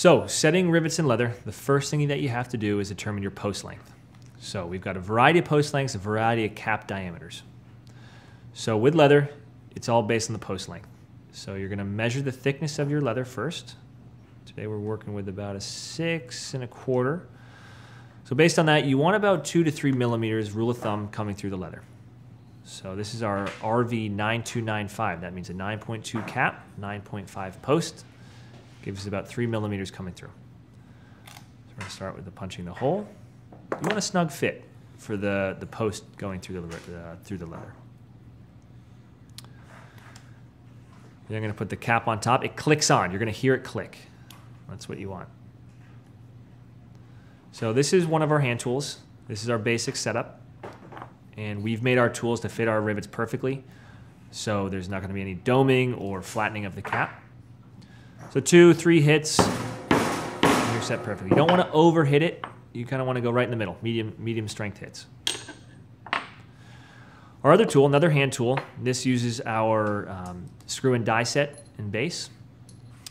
So, setting rivets in leather, the first thing that you have to do is determine your post length. So, we've got a variety of post lengths, a variety of cap diameters. So, with leather, it's all based on the post length. So, you're going to measure the thickness of your leather first. Today, we're working with about a six and a quarter. So, based on that, you want about two to three millimeters, rule of thumb, coming through the leather. So, this is our RV 9295. That means a 9.2 cap, 9.5 post, gives us about three millimeters coming through. So we're going to start with the punching the hole. You want a snug fit for the, the post going through the, uh, through the leather. You're going to put the cap on top. It clicks on. You're going to hear it click. That's what you want. So this is one of our hand tools. This is our basic setup. And we've made our tools to fit our rivets perfectly. So there's not going to be any doming or flattening of the cap. So two, three hits, you're set perfectly. You don't want to overhit it. You kind of want to go right in the middle, medium, medium strength hits. Our other tool, another hand tool, this uses our um, screw and die set and base.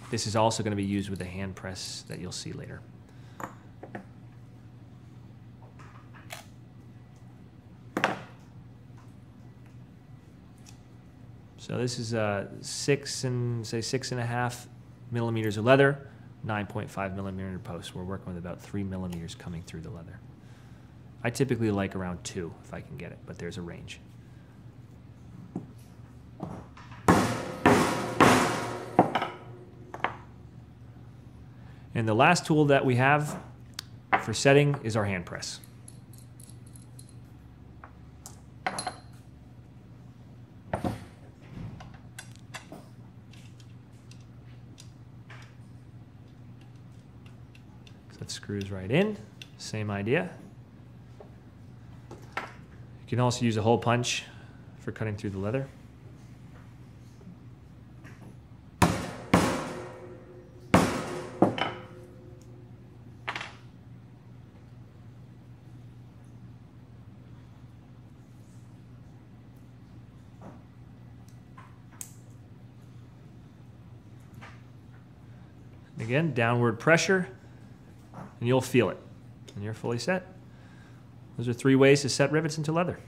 This is also going to be used with the hand press that you'll see later. So this is a six and say six and a half millimeters of leather, 9.5 millimeter post. We're working with about three millimeters coming through the leather. I typically like around two if I can get it, but there's a range. And the last tool that we have for setting is our hand press. That screws right in. Same idea. You can also use a hole punch for cutting through the leather. Again, downward pressure and you'll feel it. And you're fully set. Those are three ways to set rivets into leather.